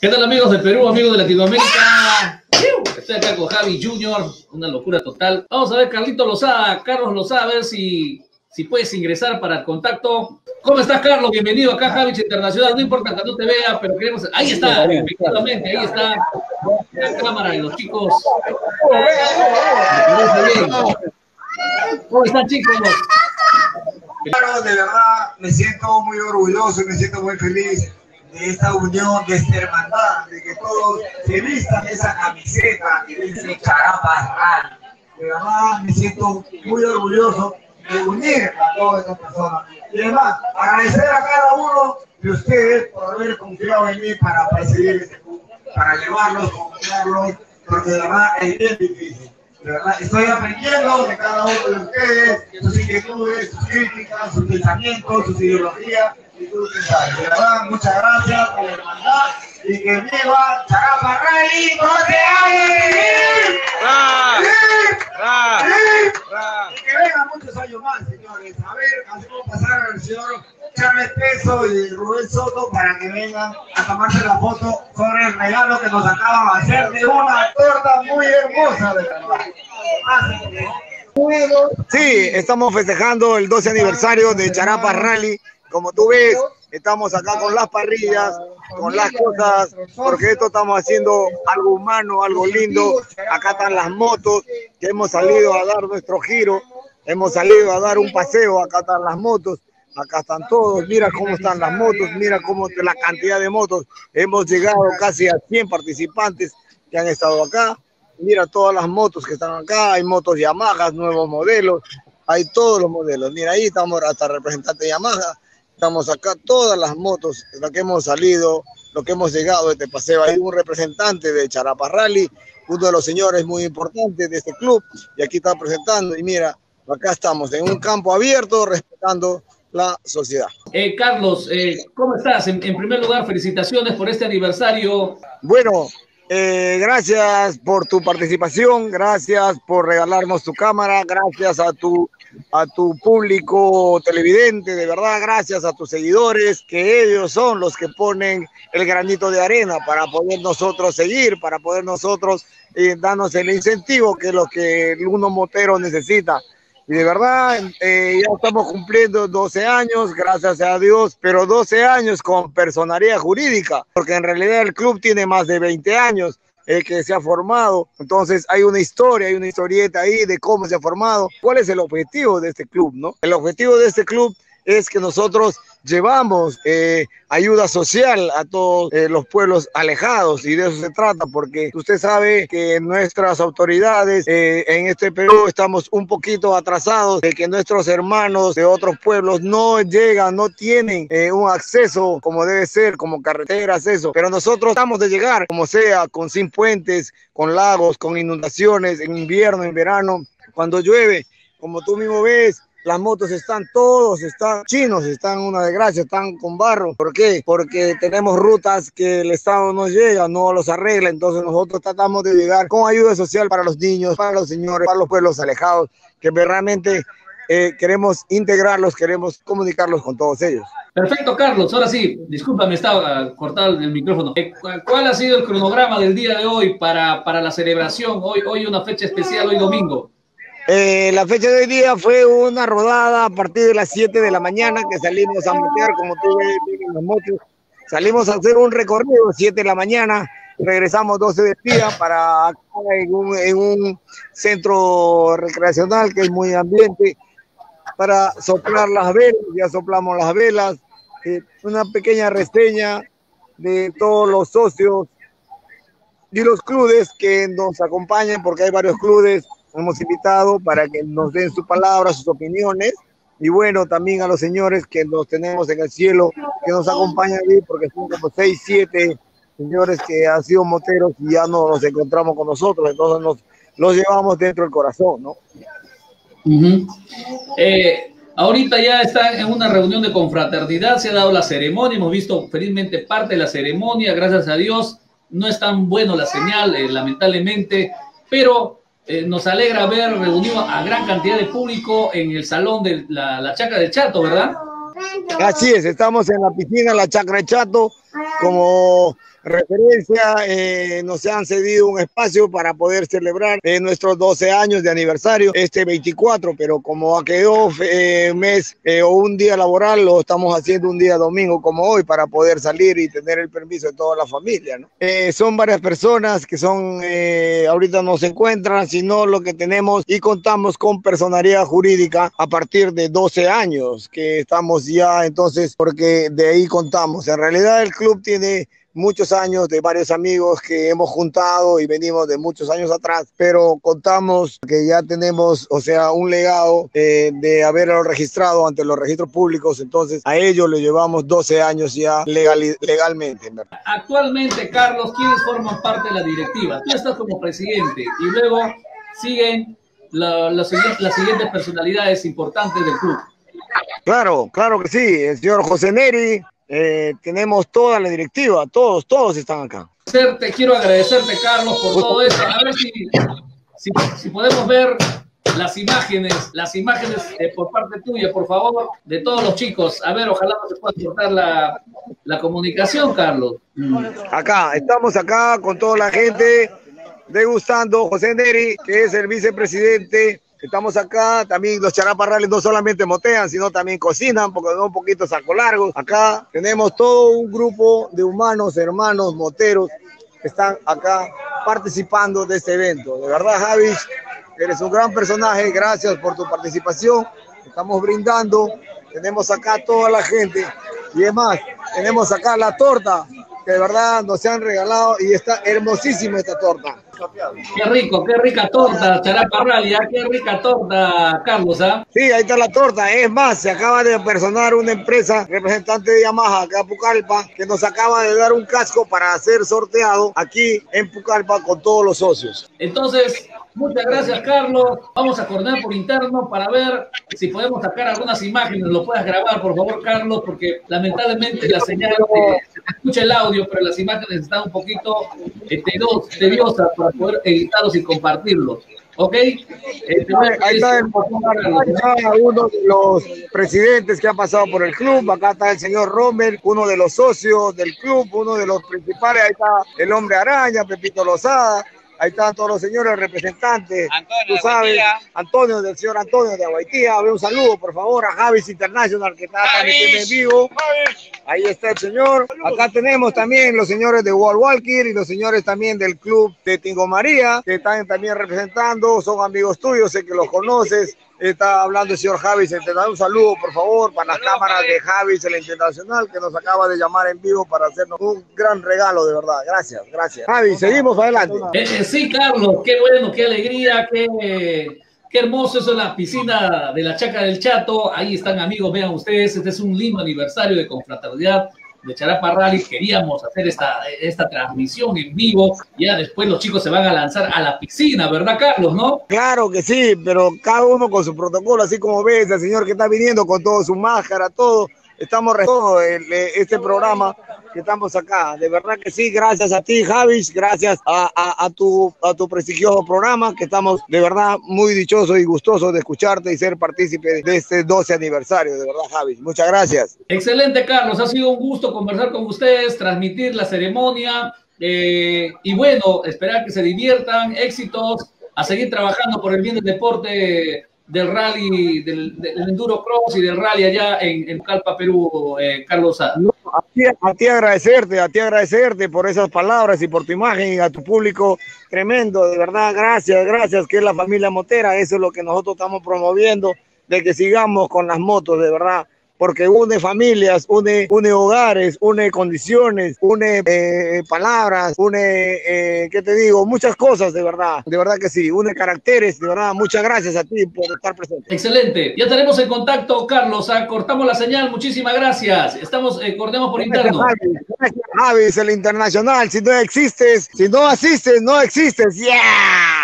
¿Qué tal amigos de Perú, amigos de Latinoamérica? Estoy acá con Javi Junior, una locura total. Vamos a ver, Carlito Lozada, Carlos Lozada, a ver si, si puedes ingresar para el contacto. ¿Cómo estás, Carlos? Bienvenido acá, Javi Internacional. No importa que no te vea, pero queremos. Ahí está, efectivamente, ahí está la cámara de los chicos. ¿Cómo están, chicos? Claro, de verdad me siento muy orgulloso y me siento muy feliz de esta unión, de esta hermandad, de que todos se vistan esa camiseta que dice Charapas Rally. De verdad me siento muy orgulloso de unir a todas estas personas. Y además, agradecer a cada uno de ustedes por haber confiado en mí para presidir este club, para llevarlos, confiarlos, porque de verdad es bien difícil. De verdad, estoy aprendiendo de cada uno de ustedes, sus inquietudes, sus críticas, sus pensamientos, sus ideologías muchas gracias por la hermandad y que viva Charapa Rey, ¡No te Y que vengan muchos años más, señores. A ver, hacemos pasar al señor Charles Peso y Rubén Soto para que vengan a tomarse la foto sobre el regalo que nos acaban de hacer de una torta muy hermosa, de verdad. Sí, estamos festejando el 12 aniversario de Charapa Rally. Como tú ves, estamos acá con las parrillas, con las cosas, porque esto estamos haciendo algo humano, algo lindo. Acá están las motos que hemos salido a dar nuestro giro, hemos salido a dar un paseo, acá están las motos. Acá están todos, mira cómo están las motos, mira cómo la cantidad de motos. Hemos llegado casi a 100 participantes que han estado acá. Mira todas las motos que están acá, hay motos Yamaha, nuevos modelos, hay todos los modelos. Mira, ahí estamos hasta representante Yamaha, estamos acá todas las motos, lo que hemos salido, lo que hemos llegado de este paseo. Hay un representante de Charapa Rally, uno de los señores muy importantes de este club, y aquí está presentando, y mira, acá estamos en un campo abierto, respetando la sociedad. Eh, Carlos, eh, ¿cómo estás? En, primer lugar, felicitaciones por este aniversario. Bueno, eh, gracias por tu participación, gracias por regalarnos tu cámara, gracias a tu, a tu público televidente, de verdad, gracias a tus seguidores, que ellos son los que ponen el granito de arena para poder nosotros seguir, para poder nosotros darnos el incentivo que es lo que uno motero necesita. Y de verdad, eh, ya estamos cumpliendo 12 años, gracias a Dios, pero 12 años con personalidad jurídica, porque en realidad el club tiene más de 20 años eh, que se ha formado. Entonces hay una historia, hay una historieta ahí de cómo se ha formado. ¿Cuál es el objetivo de este club? ¿no? El objetivo de este club es que nosotros llevamos eh, ayuda social a todos eh, los pueblos alejados y de eso se trata, porque usted sabe que nuestras autoridades eh, en este Perú estamos un poquito atrasados, de que nuestros hermanos de otros pueblos no llegan, no tienen un acceso como debe ser, como carreteras, eso, pero nosotros estamos de llegar, como sea, con sin puentes, con lagos, con inundaciones, en invierno, en verano, cuando llueve, como tú mismo ves, las motos están todos, están chinos, están una desgracia, están con barro. ¿Por qué? Porque tenemos rutas que el Estado no llega, no los arregla, entonces nosotros tratamos de llegar con ayuda social para los niños, para los señores, para los pueblos alejados, que realmente eh, queremos integrarlos, queremos comunicarlos con todos ellos. Perfecto, Carlos. Ahora sí, disculpa, me estaba cortado el micrófono. Eh, ¿Cuál ha sido el cronograma del día de hoy para, para la celebración? Hoy, hoy una fecha especial, hoy domingo. Eh, la fecha de hoy día fue una rodada a partir de las 7 de la mañana que salimos a motear, como tú ves en las motos. Salimos a hacer un recorrido, 7 de la mañana, regresamos 12 de día para en un, en un centro recreacional que es muy ambiente, para soplar las velas, ya soplamos las velas, eh, una pequeña reseña de todos los socios y los clubes que nos acompañan, porque hay varios clubes hemos invitado para que nos den su palabra, sus opiniones. Y bueno, también a los señores que nos tenemos en el cielo, que nos acompañan ahí, porque son como seis, siete señores que han sido moteros y ya no nos encontramos con nosotros, entonces nos los llevamos dentro del corazón, ¿no? Eh, ahorita ya está en una reunión de confraternidad, se ha dado la ceremonia, hemos visto felizmente parte de la ceremonia, gracias a Dios. No es tan bueno la señal, eh, lamentablemente, pero eh, nos alegra ver reunido a gran cantidad de público en el salón de la, la Chacra de Chato, ¿verdad? Así es, estamos en la piscina La Chacra de Chato, como referencia, eh, nos han cedido un espacio para poder celebrar eh, nuestros 12 años de aniversario este 24, pero como quedó eh, mes eh, o un día laboral, lo estamos haciendo un día domingo como hoy para poder salir y tener el permiso de toda la familia. ¿no? Eh, son varias personas que son, eh, ahorita no se encuentran, sino lo que tenemos y contamos con personalidad jurídica a partir de 12 años, que estamos ya entonces, porque de ahí contamos. En realidad el club tiene muchos años de varios amigos que hemos juntado y venimos de muchos años atrás, pero contamos que ya tenemos, o sea, un legado eh, de haberlo registrado ante los registros públicos, entonces a ellos le llevamos 12 años ya legal, legalmente. Actualmente, Carlos, ¿quiénes forman parte de la directiva? Tú estás como presidente y luego siguen la- la las siguientes personalidades importantes del club. Claro, claro que sí, el señor José Neri, eh, tenemos toda la directiva, todos, todos están acá. Te quiero agradecerte, Carlos, por todo esto. A ver si, si, si podemos ver las imágenes, las imágenes eh, por parte tuya, por favor, de todos los chicos. A ver, ojalá no se pueda cortar la, la comunicación, Carlos. Acá, estamos acá con toda la gente degustando José Neri, que es el vicepresidente. Estamos acá, también los charaparrales no solamente motean, sino también cocinan, porque son un poquito saco largos. Acá tenemos todo un grupo de humanos, hermanos, moteros, que están acá participando de este evento. De verdad, Javi, eres un gran personaje, gracias por tu participación. Estamos brindando, tenemos acá toda la gente. Y además, tenemos acá la torta, que de verdad nos han regalado y está hermosísima esta torta. Qué rico, qué rica torta, Charapa Ralia, qué rica torta, Carlos, ¿ah? Sí, ahí está la torta. Es más, se acaba de personar una empresa representante de Yamaha acá Pucallpa que nos acaba de dar un casco para ser sorteado aquí en Pucallpa con todos los socios. Entonces, muchas gracias, Carlos. Vamos a coordinar por interno para ver si podemos sacar algunas imágenes. Lo puedas grabar, por favor, Carlos, porque lamentablemente la señal eh, se te escucha el audio, pero las imágenes están un poquito eh, tedio- tediosas para poder editarlos y compartirlos. ¿Ok? Te voy a Ahí está el, uno de los presidentes que ha pasado por el club. Acá está el señor Rommel, uno de los socios del club, uno de los principales. Ahí está el hombre araña, Pepito Lozada. Ahí están todos los señores representantes. Antonio Tú de sabes, Aguaitía. Antonio, del señor Antonio de Aguaitía. Ve un saludo, por favor, a Javis International que está transmitiendo en vivo. Ahí está el señor. Acá tenemos también los señores de Wall Walker y los señores también del club de Tingo María, que están también representando, son amigos tuyos, sé que los conoces. Está hablando el señor Javis, te da un saludo, por favor, para las cámaras de Javis, el internacional, que nos acaba de llamar en vivo para hacernos un gran regalo, de verdad. Gracias, gracias. Javis, seguimos adelante. Eh, eh, sí, Carlos, qué bueno, qué alegría, qué, qué hermoso eso es la piscina de la Chaca del Chato. Ahí están amigos, vean ustedes, este es un lindo aniversario de confraternidad de Charapa Rally. Queríamos hacer esta, esta transmisión en vivo. Ya después los chicos se van a lanzar a la piscina, ¿verdad, Carlos? ¿No? Claro que sí, pero cada uno con su protocolo, así como ves, el señor que está viniendo con todo su máscara, todo. Estamos todo el- eh, este programa que estamos acá. De verdad que sí, gracias a ti, Javis, gracias a, a- a tu, a tu prestigioso programa, que estamos de verdad muy dichosos y gustosos de escucharte y ser partícipe de este 12 aniversario. De verdad, Javis, muchas gracias. Excelente, Carlos. Ha sido un gusto conversar con ustedes, transmitir la ceremonia eh, y bueno, esperar que se diviertan, éxitos, a seguir trabajando por el bien del deporte del rally, del, enduro cross y del rally allá en, en Calpa, Perú, eh, Carlos. Sá. No, a, ti, a ti agradecerte, a ti agradecerte por esas palabras y por tu imagen y a tu público tremendo, de verdad, gracias, gracias, que es la familia motera, eso es lo que nosotros estamos promoviendo, de que sigamos con las motos, de verdad, porque une familias, une, une hogares, une condiciones, une eh, palabras, une, eh, ¿qué te digo? Muchas cosas, de verdad, de verdad que sí, une caracteres, de verdad, muchas gracias a ti por estar presente. Excelente. Ya tenemos en contacto, Carlos. ah, Cortamos la señal. Muchísimas gracias. Estamos, eh, coordinamos por interno. Gracias, Javis, el internacional. Si no existes, si no asistes, no existes. ¡Yeah!